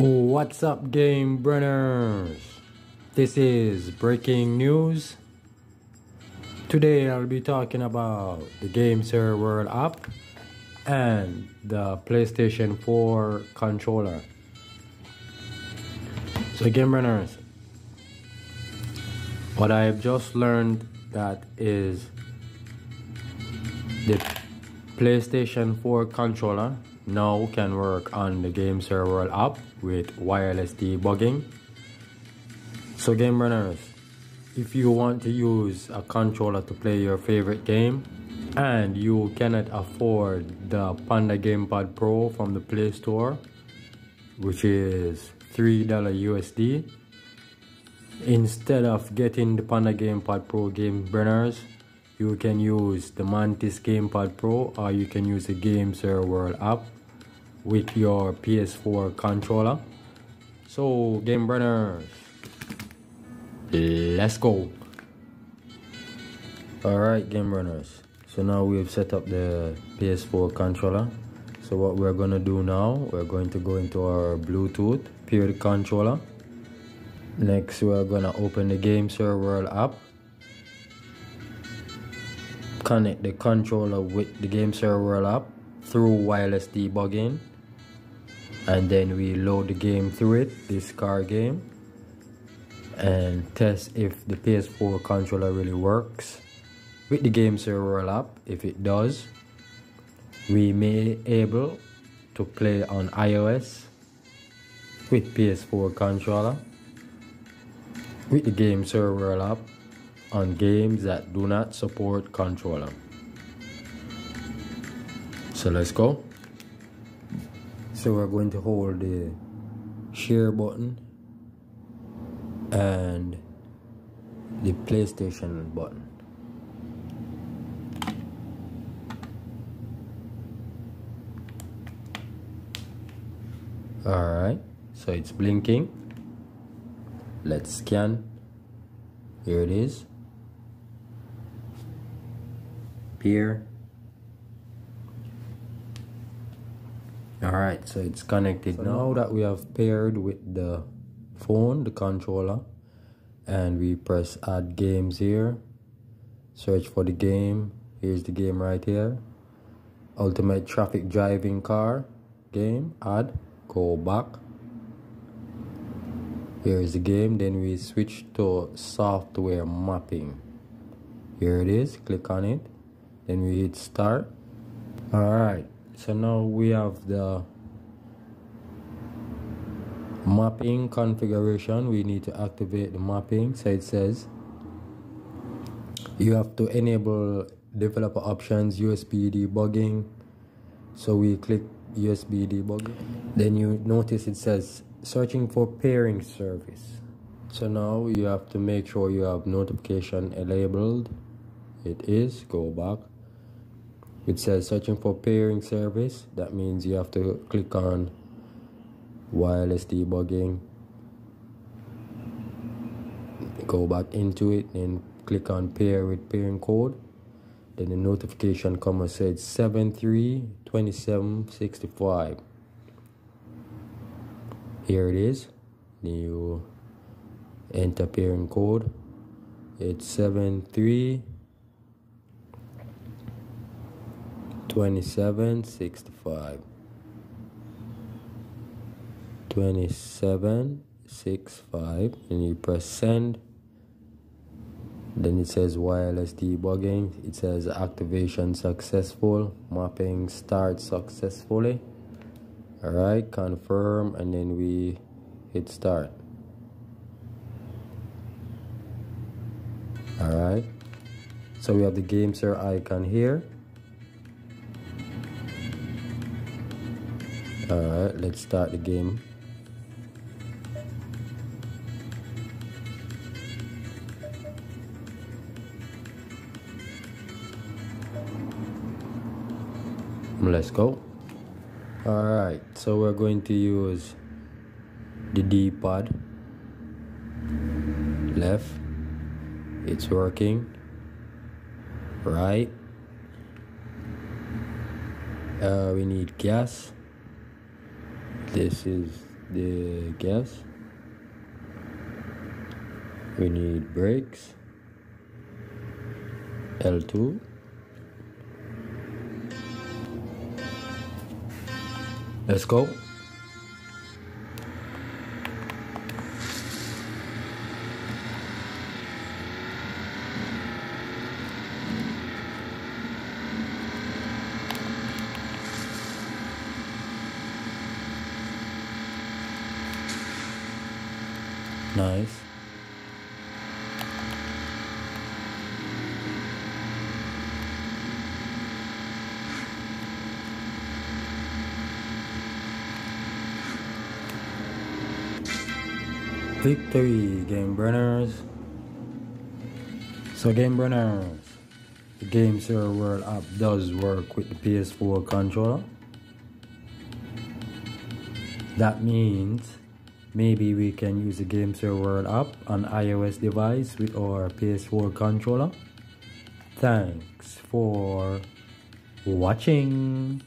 What's up, game burners? This is breaking news. Today I'll be talking about the GameSir World app and the PlayStation 4 controller. So, game burners, what I have just learned that is the PlayStation 4 controller now can work on the GameSir app with wireless debugging. So game runners, if you want to use a controller to play your favorite game and you cannot afford the Panda Gamepad Pro from the Play Store, which is $3 USD, instead of getting the Panda Gamepad Pro game runners, you can use the Mantis Gamepad Pro or you can use the GameSir World app with your PS4 controller. So, game runners, let's go. Alright, game runners. So now we've set up the PS4 controller. So what we're gonna do now, we're going to go into our Bluetooth, the controller. Next, we're gonna open the GameSir app. Connect the controller with the GameSir app through wireless debugging and then we load the game through it this car game and test if the PS4 controller really works. With the GameSir app if it does we may able to play on iOS with PS4 controller. With the GameSir app on games that do not support controller. So let's go so we're going to hold the share button and the PlayStation button. Alright, so it's blinking. Let's scan. Here it is. Here Alright, so it's connected. So now that we have paired with the phone, the controller, and we press add games here, search for the game. Here's the game right here. Ultimate Traffic Driving Car game, add, go back. Here's the game, then we switch to software mapping. Here it is, click on it, then we hit start. Alright, so now we have the mapping configuration. We need to activate the mapping. So it says you have to enable developer options USB debugging. So we click USB debugging. Then you notice it says searching for pairing service. So now you have to make sure you have notification enabled. It is. Go back it says searching for pairing service. That means you have to click on wireless debugging. Go back into it and click on pair with pairing code. Then the notification come and said 732765 here it is. You enter pairing code. It's 73 27 65 27 65 and you press send. Then it says wireless debugging. It says activation successful. Mapping start successfully. All right confirm and then we hit start. All right so we have the GameSir icon here Alright, let's start the game. Let's go. Alright, so we're going to use the D-pad. Left. It's working. Right. Uh, we need gas this is the gas we need brakes L2 let's go Nice. Victory, Game Burners. So, Game Burners, the GameSir World app does work with the PS4 controller. That means Maybe we can use the GameSir app on iOS device with our PS4 controller. Thanks for watching.